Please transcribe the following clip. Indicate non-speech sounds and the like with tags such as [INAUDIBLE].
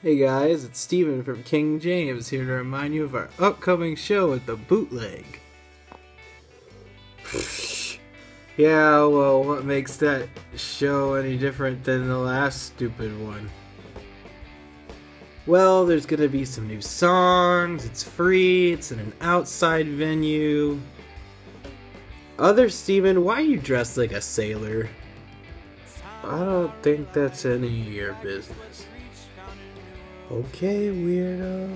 Hey guys, it's Stephen from King James here to remind you of our upcoming show at the Bootleg. [LAUGHS] yeah, well, what makes that show any different than the last stupid one? Well, there's gonna be some new songs, it's free, it's in an outside venue. Other Steven, why are you dressed like a sailor? I don't think that's any of your business. Okay, weirdo.